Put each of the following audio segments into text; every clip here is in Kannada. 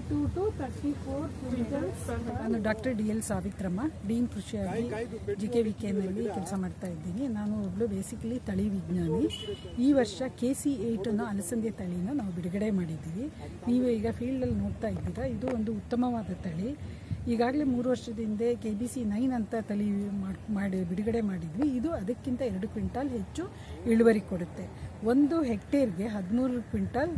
ಟೂ ಟು ನಾನು doctor D L Savithramma, dean ಕೃಷಿಯಾಗಿ G K V ಕೆನಲ್ಲಿ ಕೆಲಸ ಮಾಡ್ತಾ ಇದ್ದೀನಿ. ನಾನು ಒಬ್ಳು ಬೇಸಿಕಲಿ ತಳಿ ವಿಜ್ಞಾನಿ. ಈ ವರ್ಷ ಕೆ ಸಿ ಏಯ್ಟ್ ಅನ್ನೋ ಅಲಸಂದೆ ತಳಿನ ನಾವು ಬಿಡುಗಡೆ ಮಾಡಿದ್ದೀವಿ. ನೀವು ಈಗ ಫೀಲ್ಡಲ್ಲಿ ನೋಡ್ತಾ ಇದ್ದೀರಾ, ಇದು ಒಂದು ಉತ್ತಮವಾದ ತಳಿ. ಈಗಾಗಲೇ ಮೂರು ವರ್ಷದ ಹಿಂದೆ ಕೆ ಬಿ ಸಿ ನೈನ್ ಅಂತ ತಳಿ ಮಾಡ್- ಬಿಡುಗಡೆ ಮಾಡಿದ್ವಿ. ಇದು ಅದಕ್ಕಿಂತ ಎರಡು ಕ್ವಿಂಟಾಲ್ ಹೆಚ್ಚು ಇಳುವರಿ ಕೊಡುತ್ತೆ. ಒಂದು ಹೆಕ್ಟೇರ್ಗೆ ಹದಿಮೂರು ಕ್ವಿಂಟಾಲ್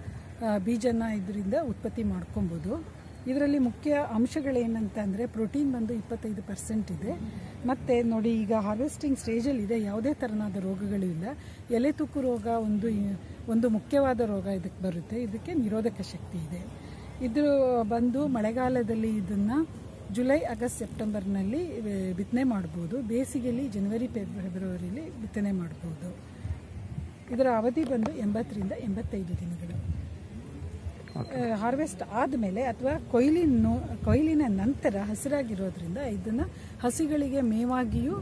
ಬೀಜನ ಇದರಿಂದ ಉತ್ಪತ್ತಿ ಮಾಡ್ಕೊಬೋದು. ಇದರಲ್ಲಿ ಮುಖ್ಯ ಅಂಶಗಳೇನಂತ ಅಂದರೆ ಪ್ರೋಟೀನ್ ಬಂದು ಇಪ್ಪತ್ತೈದು ಪರ್ಸೆಂಟ್ ಇದೆ. ಮತ್ತು ನೋಡಿ, ಈಗ ಹಾರ್ವೆಸ್ಟಿಂಗ್ ಸ್ಟೇಜಲ್ಲಿದೆ ಯಾವುದೇ ಥರನಾದ ರೋಗಗಳು ಇಲ್ಲ. ಎಲೆ ತುಕ್ಕು ರೋಗ ಒಂದು ಒಂದು ಮುಖ್ಯವಾದ ರೋಗ ಇದಕ್ಕೆ ಬರುತ್ತೆ. ಇದಕ್ಕೆ ನಿರೋಧಕ ಶಕ್ತಿ ಇದೆ. ಇದು ಬಂದು ಮಳೆಗಾಲದಲ್ಲಿ ಇದನ್ನು ಜುಲೈ, ಆಗಸ್ಟ್, ಸೆಪ್ಟೆಂಬರ್ನಲ್ಲಿ ಬಿತ್ತನೆ ಮಾಡ್ಬೋದು. ಬೇಸಿಗೆಯಲ್ಲಿ ಜನವರಿ ಫೆಬ್- ಫೆಬ್ರವರಿಲಿ ಬಿತ್ತನೆ ಮಾಡ್ಬೋದು. ಇದರ ಅವಧಿ ಬಂದು ಎಂಬತ್ತರಿಂದ ಎಂಬತ್ತೈದು ದಿನಗಳು. ಹಾರ್ವೆಸ್ಟ್ ಆದಮೇಲೆ ಅಥವಾ ಕೊಯ್ಲಿನ ಕೊಯ್ಲಿನ ನಂತರ ಹಸಿರಾಗಿರೋದ್ರಿಂದ ಇದನ್ನು ಹಸಿಗಳಿಗೆ ಮೇವಾಗಿಯೂ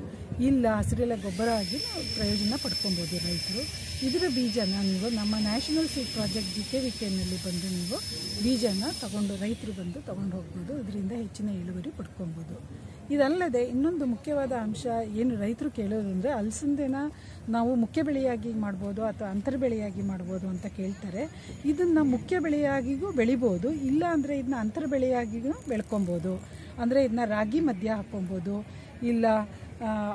ಇಲ್ಲ ಹಸಿರೆಲ್ಲ ಗೊಬ್ಬರ ಆಗಿ ಪ್ರಯೋಜನ ಪಡ್ಕೊಬೋದು ರೈತರು. ಇದರ ಬೀಜನ ನೀವು ನಮ್ಮ national seed project G K V ಕೆನಲ್ಲಿ ಬಂದು ನೀವು ಬೀಜನ ತಗೊಂಡು ರೈತರು ಬಂದು ತಗೊಂಡು ಹೋಗ್ಬೋದು. ಇದರಿಂದ ಹೆಚ್ಚಿನ ಇಳುವರಿ ಪಡ್ಕೊಬೋದು. ಇದಲ್ಲದೆ ಇನ್ನೊಂದು ಮುಖ್ಯವಾದ ಅಂಶ ಏನು ರೈತರು ಕೇಳೋದು ಅಂದರೆ ಅಲಸಂದೆನ ನಾವು ಮುಖ್ಯ ಬೆಳೆಯಾಗಿ ಮಾಡ್ಬೋದು ಅಥವಾ ಅಂತರ ಬೆಳೆಯಾಗಿ ಮಾಡ್ಬೋದು ಅಂತ ಕೇಳ್ತಾರೆ. ಇದನ್ನು ಮುಖ್ಯ ಬೆಳೆಯಾಗಿಗೂ ಬೆಳಿಬೋದು ಇಲ್ಲ ಅಂದರೆ ಇದನ್ನ ಅಂತರ ಬೆಳೆಯಾಗಿಗೂ ಬೆಳ್ಕೊಬೋದು. ಅಂದರೆ ಇದನ್ನ ರಾಗಿ ಮಧ್ಯ ಹಾಕ್ಕೊಬೋದು ಇಲ್ಲ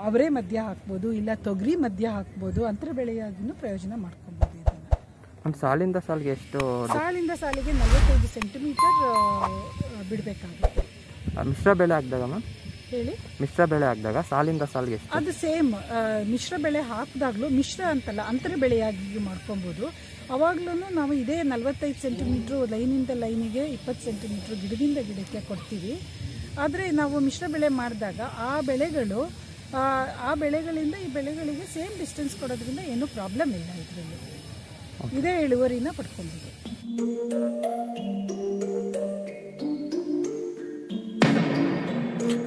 ಅವರೇ ಮಧ್ಯ ಹಾಕ್ಬೋದು ಇಲ್ಲ ತೊಗರಿ ಮಧ್ಯ ಹಾಕ್ಬೋದು ಅಂತರ ಬೆಳೆಯಾಗಿನೂ ಪ್ರಯೋಜನ ಮಾಡ್ಕೊಬೋದು ಇದನ್ನು. ಸಾಲಿಂದ ಸಾಲಿಗೆ ಎಷ್ಟು ಸಾಲಿಂದ ಸಾಲಿಗೆ ನಲವತ್ತೈದು ಸೆಂಟಿಮೀಟರ್ ಬಿಡಬೇಕಾಗುತ್ತೆ. ಮಿಶ್ರ ಬೆಳೆ ಹಾಕಿದಾಗ ಮ್ಯಾಮ್? ಹೇಳಿ? ಮಿಶ್ರ ಬೆಳೆ ಹಾಕಿದಾಗ ಸಾಲಿಂದ ಸಾಲಿಗೆ ಅದು ಸೇಮ್ ಮಿಶ್ರ ಬೆಳೆ ಹಾಕಿದಾಗಲೂ ಮಿಶ್ರ ಅಂತಲ್ಲ ಅಂತರ ಬೆಳೆಯಾಗಿ ಮಾಡ್ಕೊಬೋದು. ಅವಾಗ್ಲೂ ನಾವು ಇದೇ ನಲವತ್ತೈದು ಸೆಂಟಿಮೀಟ್ರು ಲೈನಿಂದ ಲೈನಿಗೆ ಇಪ್ಪತ್ತು ಸೆಂಟಿಮೀಟ್ರ್ ಗಿಡದಿಂದ ಗಿಡಕ್ಕೆ ಕೊಡ್ತೀವಿ. ಆದರೆ ನಾವು ಮಿಶ್ರ ಬೆಳೆ ಮಾಡಿದಾಗ ಆ ಬೆಳೆಗಳು ಆ, ಆ ಬೆಳೆಗಳಿಂದ ಈ ಬೆಳೆಗಳಿಗೆ ಸೇಮ್ ಡಿಸ್ಟೆನ್ಸ್ ಕೊಡೋದ್ರಿಂದ ಏನೂ ಪ್ರಾಬ್ಲಮ್ ಇಲ್ಲ ಇದರಲ್ಲಿ. ಇದೇ ಇಳುವರಿನ ಪಡ್ಕೊಬೋದು.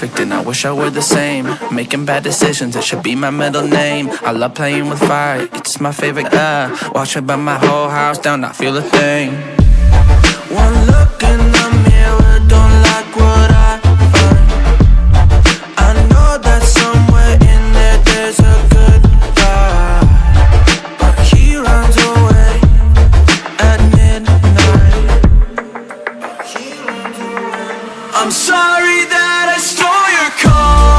perfect and I wish I were the same. Making bad decisions, it should be my middle name. I love playing with fire, it's my favorite. Uh, watch it burn my whole house down, not feel a thing. I'm sorry that I stole your car.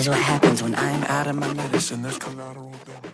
Is what happens when I'm Out of my medicine, there's collateral damage.